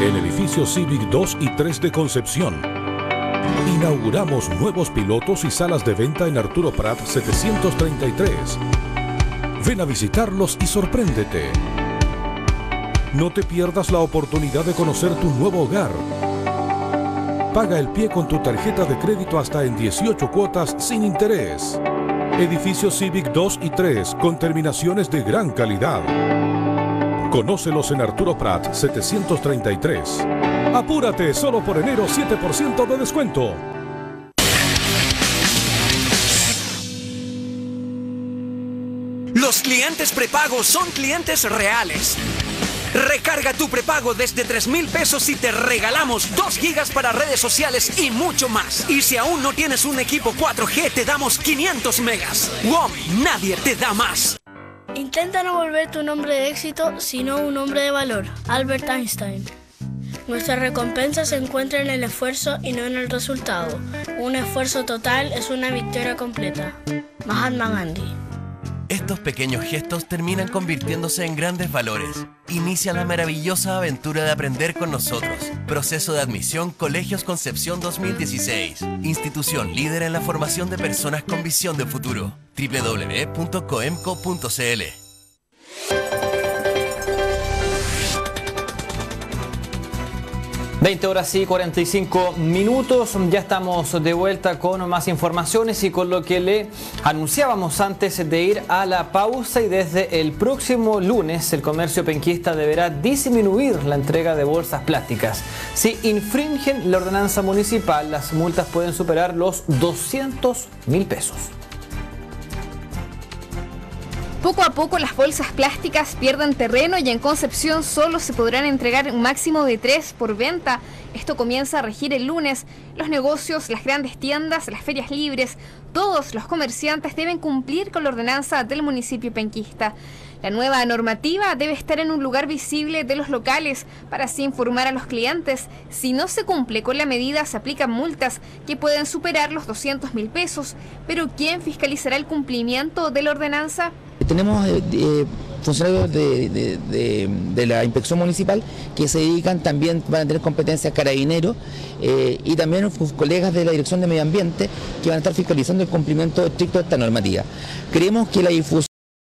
En edificio Civic 2 y 3 de Concepción. Inauguramos nuevos pilotos y salas de venta en Arturo Prat 733. Ven a visitarlos y sorpréndete. No te pierdas la oportunidad de conocer tu nuevo hogar. Paga el pie con tu tarjeta de crédito hasta en 18 cuotas sin interés. Edificio Civic 2 y 3 con terminaciones de gran calidad. Conócelos en Arturo Prat 733. Apúrate, solo por enero 7% de descuento. Los clientes prepagos son clientes reales. Recarga tu prepago desde 3 mil pesos y te regalamos 2 gigas para redes sociales y mucho más. Y si aún no tienes un equipo 4G, te damos 500 megas. WOM, nadie te da más. Intenta no volver tu nombre de éxito, sino un nombre de valor. Albert Einstein. Nuestra recompensa se encuentra en el esfuerzo y no en el resultado. Un esfuerzo total es una victoria completa. Mahatma Gandhi. Estos pequeños gestos terminan convirtiéndose en grandes valores. Inicia la maravillosa aventura de aprender con nosotros. Proceso de admisión Colegios Concepción 2016. Institución líder en la formación de personas con visión de futuro. www.coemco.cl 20 horas y 45 minutos, ya estamos de vuelta con más informaciones y con lo que le anunciábamos antes de ir a la pausa y desde el próximo lunes el comercio penquista deberá disminuir la entrega de bolsas plásticas. Si infringen la ordenanza municipal, las multas pueden superar los 200 mil pesos. Poco a poco las bolsas plásticas pierden terreno y en Concepción solo se podrán entregar un máximo de tres por venta. Esto comienza a regir el lunes. Los negocios, las grandes tiendas, las ferias libres, todos los comerciantes deben cumplir con la ordenanza del municipio penquista. La nueva normativa debe estar en un lugar visible de los locales para así informar a los clientes. Si no se cumple con la medida, se aplican multas que pueden superar los 200 mil pesos. Pero ¿quién fiscalizará el cumplimiento de la ordenanza? Tenemos eh, eh, funcionarios de, la inspección municipal que se dedican también, van a tener competencias carabineros eh, y también colegas de la Dirección de Medio Ambiente que van a estar fiscalizando el cumplimiento estricto de esta normativa. Creemos que la difusión